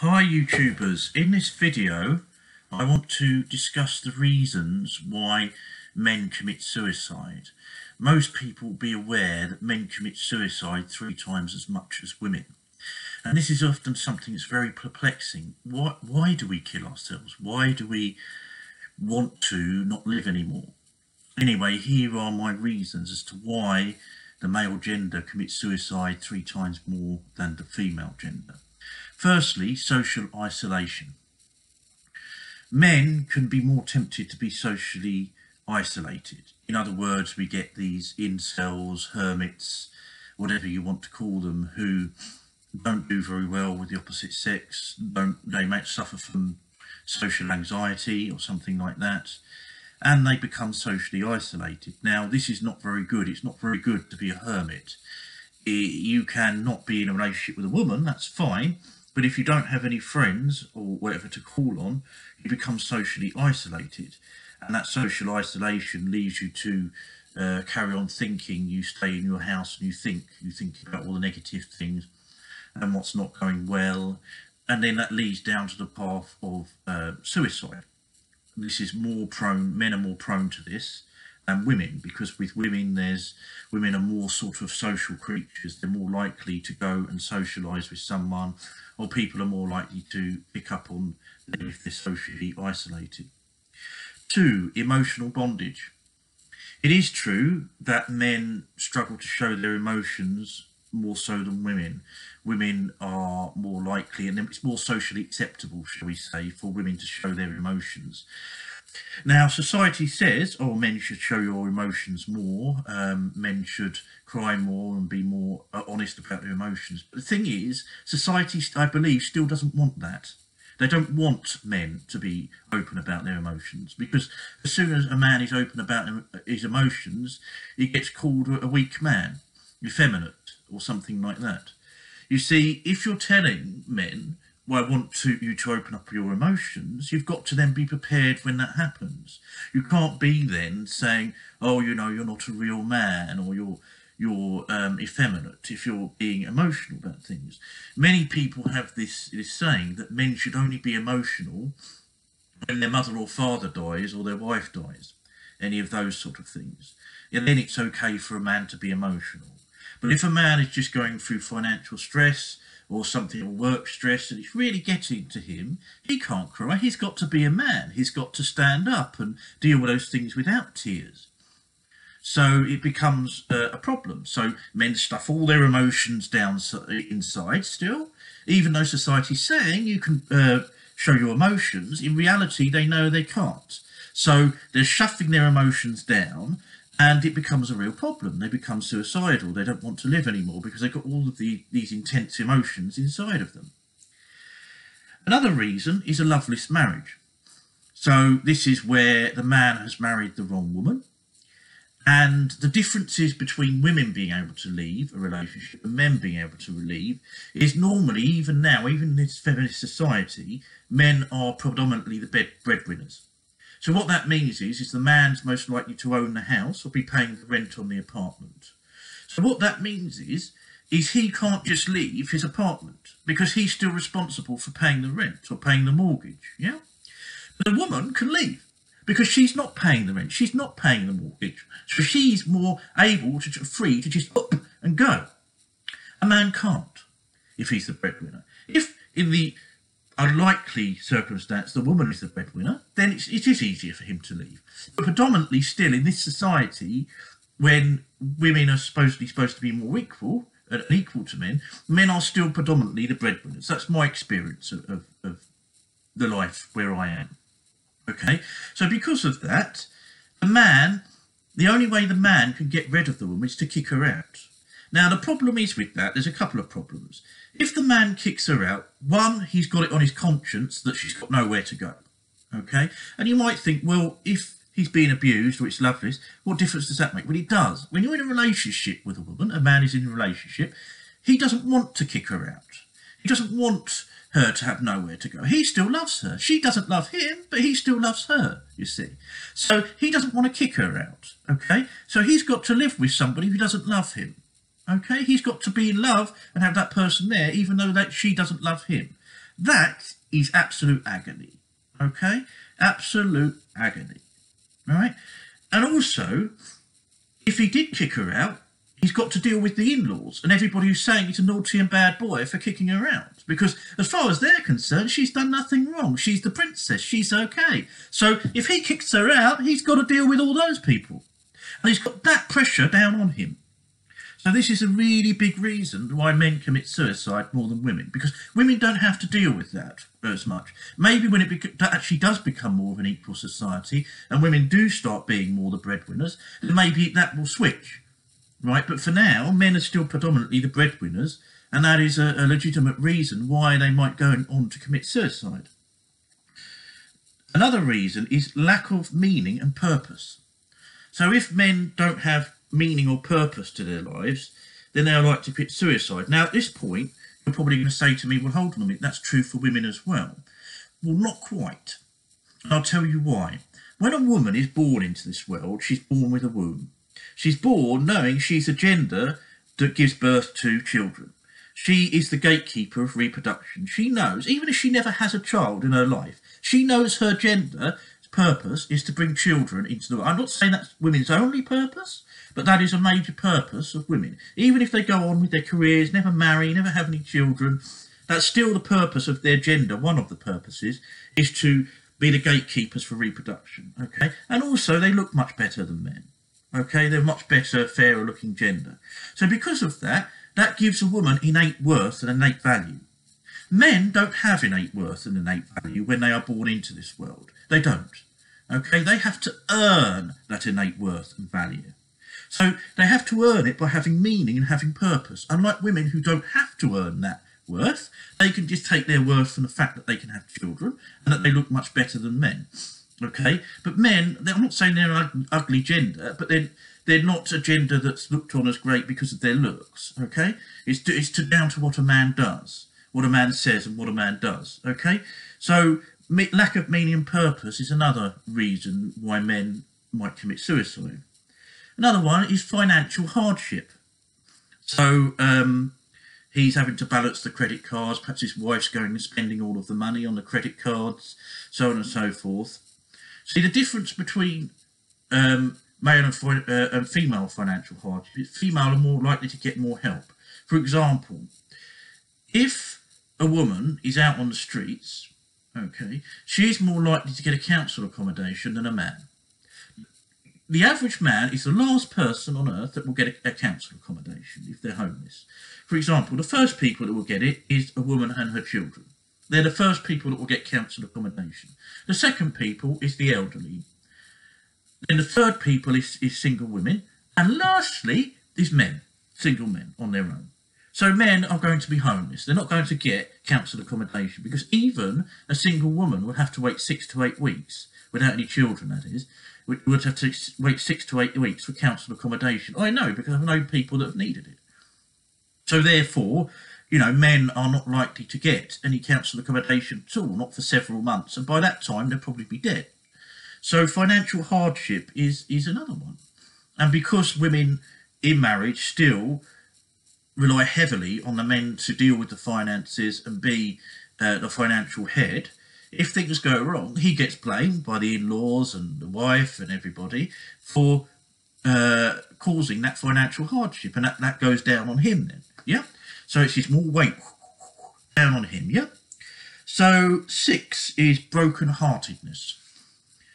Hi YouTubers, in this video I want to discuss the reasons why men commit suicide. Most people will be aware that men commit suicide three times as much as women. And this is often something that's very perplexing. Why, why do we kill ourselves? Why do we want to not live anymore? Anyway, here are my reasons as to why the male gender commits suicide three times more than the female gender. Firstly, social isolation. Men can be more tempted to be socially isolated. In other words, we get these incels, hermits, whatever you want to call them, who don't do very well with the opposite sex. Don't they might suffer from social anxiety or something like that, and they become socially isolated. Now, this is not very good. It's not very good to be a hermit. You can not be in a relationship with a woman. That's fine but if you don't have any friends or whatever to call on, you become socially isolated. And that social isolation leads you to uh, carry on thinking. You stay in your house and you think, you think about all the negative things and what's not going well. And then that leads down to the path of uh, suicide. This is more prone, men are more prone to this than women because with women there's women are more sort of social creatures. They're more likely to go and socialize with someone or people are more likely to pick up on them if they're socially isolated. Two emotional bondage. It is true that men struggle to show their emotions more so than women. Women are more likely and it's more socially acceptable shall we say for women to show their emotions now, society says, oh, men should show your emotions more, um, men should cry more and be more uh, honest about their emotions. But the thing is, society, I believe, still doesn't want that. They don't want men to be open about their emotions because as soon as a man is open about his emotions, he gets called a weak man, effeminate, or something like that. You see, if you're telling men well, I want to, you to open up your emotions, you've got to then be prepared when that happens. You can't be then saying, oh, you know, you're not a real man or you're you're um, effeminate if you're being emotional about things. Many people have this, this saying that men should only be emotional when their mother or father dies or their wife dies, any of those sort of things. And then it's okay for a man to be emotional. But if a man is just going through financial stress, or something or work stress and it's really getting to him, he can't cry. He's got to be a man. He's got to stand up and deal with those things without tears. So it becomes uh, a problem. So men stuff all their emotions down inside still, even though society's saying you can uh, show your emotions. In reality, they know they can't. So they're shuffling their emotions down and it becomes a real problem. They become suicidal. They don't want to live anymore because they've got all of the, these intense emotions inside of them. Another reason is a loveless marriage. So this is where the man has married the wrong woman. And the differences between women being able to leave a relationship and men being able to leave is normally, even now, even in this feminist society, men are predominantly the breadwinners. So what that means is, is the man's most likely to own the house or be paying the rent on the apartment. So what that means is, is he can't just leave his apartment because he's still responsible for paying the rent or paying the mortgage. Yeah. But the woman can leave because she's not paying the rent. She's not paying the mortgage. So she's more able to free to just up and go. A man can't if he's the breadwinner. If in the unlikely circumstance the woman is the breadwinner, then it's, it is easier for him to leave. But predominantly still in this society, when women are supposedly supposed to be more equal and equal to men, men are still predominantly the breadwinners. That's my experience of, of, of the life where I am. Okay, so because of that, the man, the only way the man can get rid of the woman is to kick her out. Now, the problem is with that, there's a couple of problems. If the man kicks her out, one, he's got it on his conscience that she's got nowhere to go. Okay? And you might think, well, if he's being abused or it's loveless, what difference does that make? Well, it does. When you're in a relationship with a woman, a man is in a relationship, he doesn't want to kick her out. He doesn't want her to have nowhere to go. He still loves her. She doesn't love him, but he still loves her, you see. So he doesn't want to kick her out, okay? So he's got to live with somebody who doesn't love him. Okay, he's got to be in love and have that person there, even though that she doesn't love him. That is absolute agony. Okay? Absolute agony. Right? And also, if he did kick her out, he's got to deal with the in-laws and everybody who's saying he's a naughty and bad boy for kicking her out. Because as far as they're concerned, she's done nothing wrong. She's the princess. She's okay. So if he kicks her out, he's got to deal with all those people. And he's got that pressure down on him. So this is a really big reason why men commit suicide more than women, because women don't have to deal with that as much. Maybe when it actually does become more of an equal society and women do start being more the breadwinners, then maybe that will switch, right? But for now, men are still predominantly the breadwinners, and that is a, a legitimate reason why they might go on to commit suicide. Another reason is lack of meaning and purpose. So if men don't have meaning or purpose to their lives, then they are likely to commit suicide. Now, at this point, you're probably going to say to me, well, hold on a minute, that's true for women as well. Well, not quite. And I'll tell you why. When a woman is born into this world, she's born with a womb. She's born knowing she's a gender that gives birth to children. She is the gatekeeper of reproduction. She knows, even if she never has a child in her life, she knows her gender purpose is to bring children into the world. I'm not saying that's women's only purpose, but that is a major purpose of women. Even if they go on with their careers, never marry, never have any children, that's still the purpose of their gender. One of the purposes is to be the gatekeepers for reproduction. Okay, and also they look much better than men. Okay, they're much better, fairer looking gender. So because of that, that gives a woman innate worth and innate value. Men don't have innate worth and innate value when they are born into this world. They don't. Okay, they have to earn that innate worth and value. So they have to earn it by having meaning and having purpose. Unlike women who don't have to earn that worth, they can just take their worth from the fact that they can have children and that they look much better than men. Okay, but men, I'm not saying they're an ugly gender, but they're they're not a gender that's looked on as great because of their looks. Okay, it's to, it's to down to what a man does, what a man says, and what a man does. Okay, so lack of meaning and purpose is another reason why men might commit suicide. Another one is financial hardship. So um, he's having to balance the credit cards. Perhaps his wife's going and spending all of the money on the credit cards, so on and so forth. See the difference between um, male and, uh, and female financial hardship. Female are more likely to get more help. For example, if a woman is out on the streets, okay, she's more likely to get a council accommodation than a man the average man is the last person on earth that will get a, a, council accommodation if they're homeless. For example, the first people that will get it is a woman and her children. They're the first people that will get council accommodation. The second people is the elderly. Then the third people is, is single women. And lastly is men, single men on their own. So men are going to be homeless. They're not going to get council accommodation because even a single woman would have to wait six to eight weeks without any children, that is, would have to wait six to eight weeks for council accommodation. I know because I've known people that have needed it. So therefore, you know, men are not likely to get any council accommodation at all, not for several months, and by that time they'll probably be dead. So financial hardship is is another one, and because women in marriage still rely heavily on the men to deal with the finances and be uh, the financial head, if things go wrong, he gets blamed by the in-laws and the wife and everybody for uh, causing that financial hardship, and that, that goes down on him then. Yeah. So it's just more weight down on him. Yeah. So six is broken-heartedness.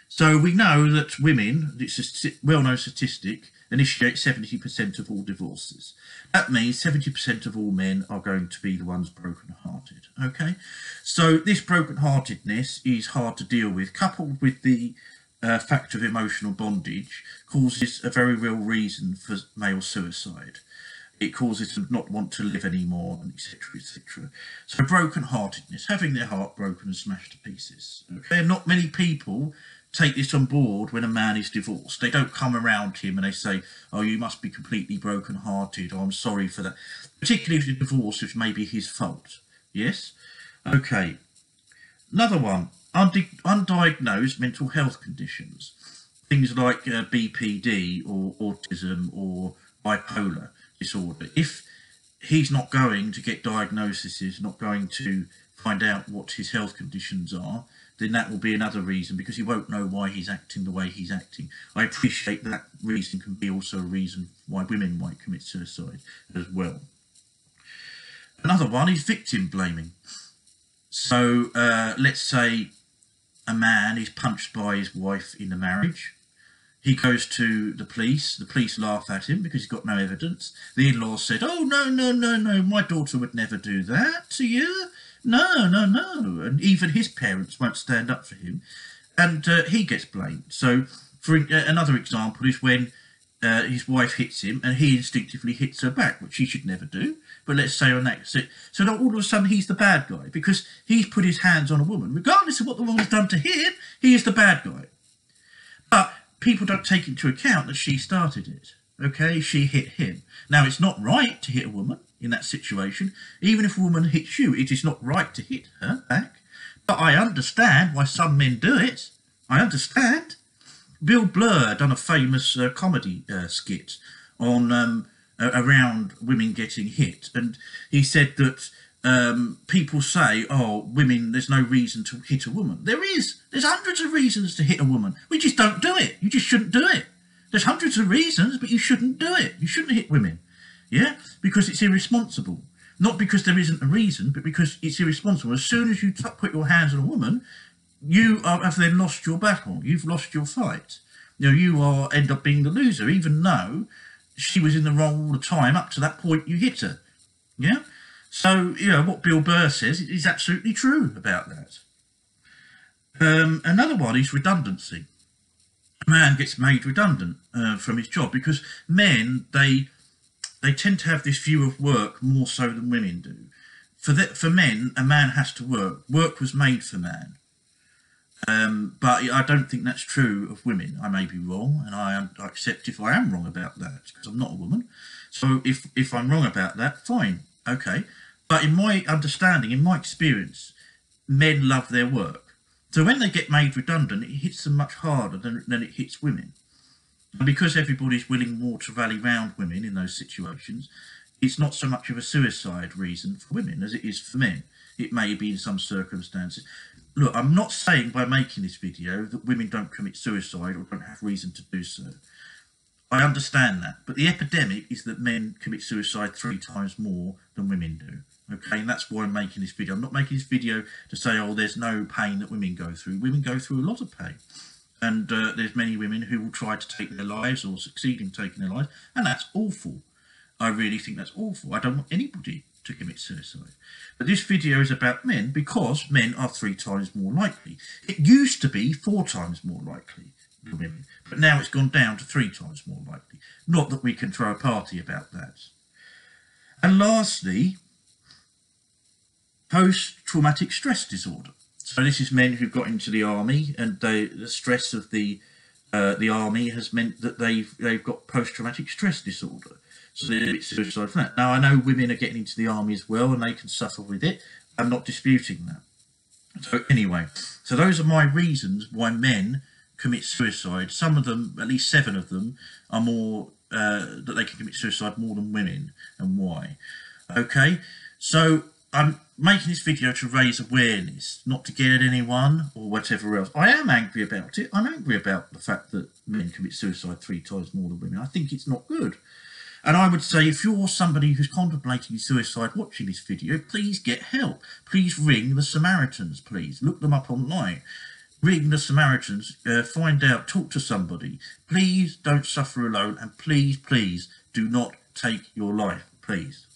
So we know that women, it's a well-known statistic, initiate 70% of all divorces. That means 70% of all men are going to be the ones broken-hearted. Okay, so this broken-heartedness is hard to deal with, coupled with the uh, fact of emotional bondage, causes a very real reason for male suicide. It causes them not want to live anymore, and etc. etc. So broken-heartedness, having their heart broken and smashed to pieces. Okay, not many people take this on board when a man is divorced. They don't come around him and they say, "Oh, you must be completely broken-hearted," or "I'm sorry for that." Particularly if the divorce is maybe his fault. Yes. Okay. Another one: undiagnosed mental health conditions, things like uh, BPD or autism or bipolar disorder. If he's not going to get diagnoses, not going to find out what his health conditions are, then that will be another reason because he won't know why he's acting the way he's acting. I appreciate that reason can be also a reason why women might commit suicide as well. Another one is victim blaming. So uh, let's say a man is punched by his wife in the marriage. He goes to the police. The police laugh at him because he's got no evidence. The in-laws said, "Oh no, no, no, no! My daughter would never do that to you. No, no, no!" And even his parents won't stand up for him, and uh, he gets blamed. So, for uh, another example is when uh, his wife hits him and he instinctively hits her back, which he should never do. But let's say on that, so, so all of a sudden he's the bad guy because he's put his hands on a woman, regardless of what the woman's done to him. He is the bad guy. But people don't take into account that she started it. Okay, she hit him. Now, it's not right to hit a woman in that situation. Even if a woman hits you, it is not right to hit her back. But I understand why some men do it. I understand. Bill Burr done a famous uh, comedy uh, skit on um, around women getting hit, and he said that um, people say, "Oh, women, there's no reason to hit a woman." There is. There's hundreds of reasons to hit a woman. We just don't do it. You just shouldn't do it. There's hundreds of reasons, but you shouldn't do it. You shouldn't hit women. Yeah, because it's irresponsible. Not because there isn't a reason, but because it's irresponsible. As soon as you t- put your hands on a woman, you are, have then lost your battle. You've lost your fight. You know, you are end up being the loser, even though she was in the wrong all the time. Up to that point, you hit her. Yeah. So, you know, what Bill Burr says is absolutely true about that. Um, another one is redundancy. A man gets made redundant uh, from his job because men, they they tend to have this view of work more so than women do. For, the, for men, a man has to work. Work was made for man. Um, but I don't think that's true of women. I may be wrong, and I, I accept if I am wrong about that because I'm not a woman. So if if I'm wrong about that, fine, okay. But in my understanding, in my experience, men love their work. So when they get made redundant, it hits them much harder than, than it hits women. And because everybody's willing more to rally round women in those situations, it's not so much of a suicide reason for women as it is for men. It may be in some circumstances. Look, I'm not saying by making this video that women don't commit suicide or don't have reason to do so. I understand that. But the epidemic is that men commit suicide three times more than women do. Okay, and that's why I'm making this video. I'm not making this video to say, oh, there's no pain that women go through. Women go through a lot of pain. And uh, there's many women who will try to take their lives or succeed in taking their lives, and that's awful. I really think that's awful. I don't want anybody to commit suicide. But this video is about men because men are three times more likely. It used to be four times more likely than women, but now it's gone down to three times more likely. Not that we can throw a party about that. And lastly, post-traumatic stress disorder. So this is men who've got into the army, and they, the stress of the uh, the army has meant that they've they've got post-traumatic stress disorder. So they're a bit suicide from that. Now I know women are getting into the army as well, and they can suffer with it. I'm not disputing that. So anyway, so those are my reasons why men commit suicide. Some of them, at least seven of them, are more uh, that they can commit suicide more than women, and why. Okay, so I'm making this video to raise awareness, not to get at anyone or whatever else. I am angry about it. I'm angry about the fact that men commit suicide three times more than women. I think it's not good. And I would say if you're somebody who's contemplating suicide watching this video, please get help. Please ring the Samaritans, please. Look them up online. Ring the Samaritans, uh, find out, talk to somebody. Please don't suffer alone and please, please do not take your life, please.